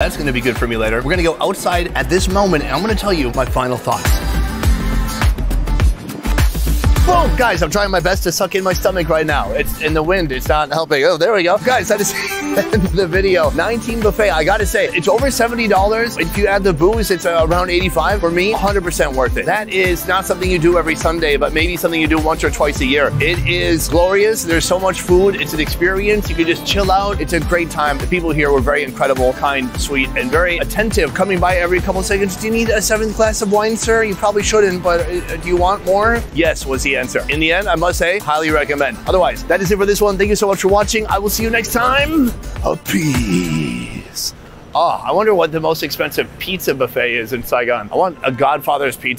That's gonna be good for me later. We're gonna go outside at this moment and I'm gonna tell you my final thoughts. Boom! Guys, I'm trying my best to suck in my stomach right now. It's in the wind, it's not helping. Oh, there we go. Guys, that is the video. 19 buffet, I gotta say, it's over $70. If you add the booze, it's uh, around 85. For me, 100% worth it. That is not something you do every Sunday, but maybe something you do once or twice a year. It is glorious. There's so much food. It's an experience. You can just chill out. It's a great time. The people here were very incredible, kind, sweet, and very attentive, coming by every couple seconds. Do you need a seventh glass of wine, sir? You probably shouldn't, but uh, do you want more? Yes, was the answer. In the end, I must say, highly recommend. Otherwise, that is it for this one. Thank you so much for watching. I will see you next time. A peace. Oh, I wonder what the most expensive pizza buffet is in Saigon. I want a Godfather's pizza.